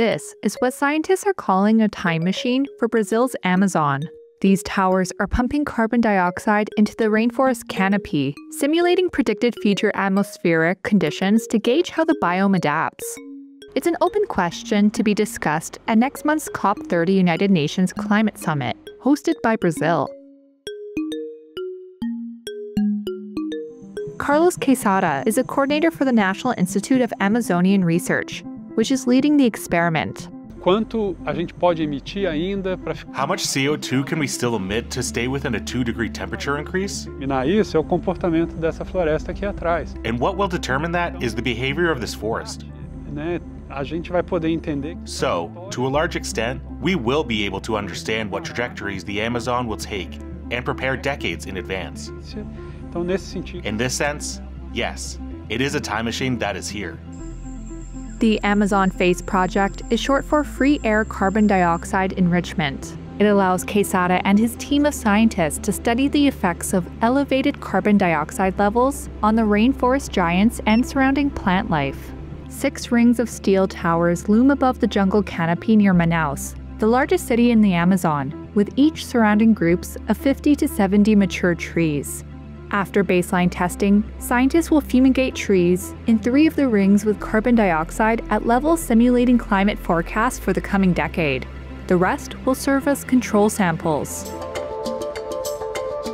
This is what scientists are calling a time machine for Brazil's Amazon. These towers are pumping carbon dioxide into the rainforest canopy, simulating predicted future atmospheric conditions to gauge how the biome adapts. It's an open question to be discussed at next month's COP30 United Nations Climate Summit, hosted by Brazil. Carlos Quesada is a coordinator for the National Institute of Amazonian Research, which is leading the experiment. Quanto a gente pode emitir ainda para How much CO2 can we still emit to stay within a 2 degree temperature increase? eliminar isso é o comportamento dessa floresta aqui atrás. And what will determine that is the behavior of this forest. Né? A gente vai poder entender So, to a large extent, we will be able to understand what trajectories the Amazon will take and prepare decades in advance. Então, nesse sentido, In this sense, yes, it is a time machine that is here. The Amazon FACE project is short for Free Air Carbon Dioxide Enrichment. It allows Quesada and his team of scientists to study the effects of elevated carbon dioxide levels on the rainforest giants and surrounding plant life. Six rings of steel towers loom above the jungle canopy near Manaus, the largest city in the Amazon, with each surrounding groups of 50 to 70 mature trees. After baseline testing, scientists will fumigate trees in three of the rings with carbon dioxide at levels simulating climate forecasts for the coming decade. The rest will serve as control samples.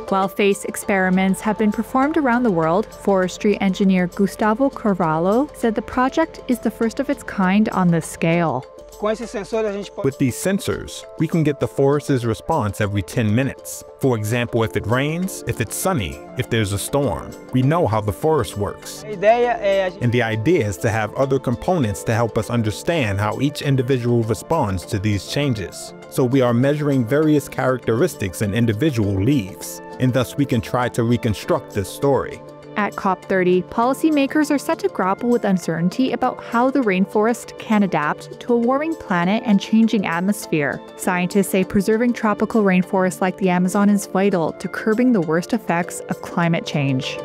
While FACE experiments have been performed around the world, forestry engineer Gustavo Carvalho said the project is the first of its kind on this scale. Com esses sensores a gente pode With these sensors, we can get the forest's response every 10 minutes. For example, if it rains, if it's sunny, if there's a storm, we know how the forest works. A ideia é eh, a gente And the idea is to have other components to help us understand how each individual responds to these changes. So we are measuring various characteristics in individual leaves, and thus we can try to reconstruct this story. At COP30, policymakers are set to grapple with uncertainty about how the rainforest can adapt to a warming planet and changing atmosphere. Scientists say preserving tropical rainforests like the Amazon is vital to curbing the worst effects of climate change.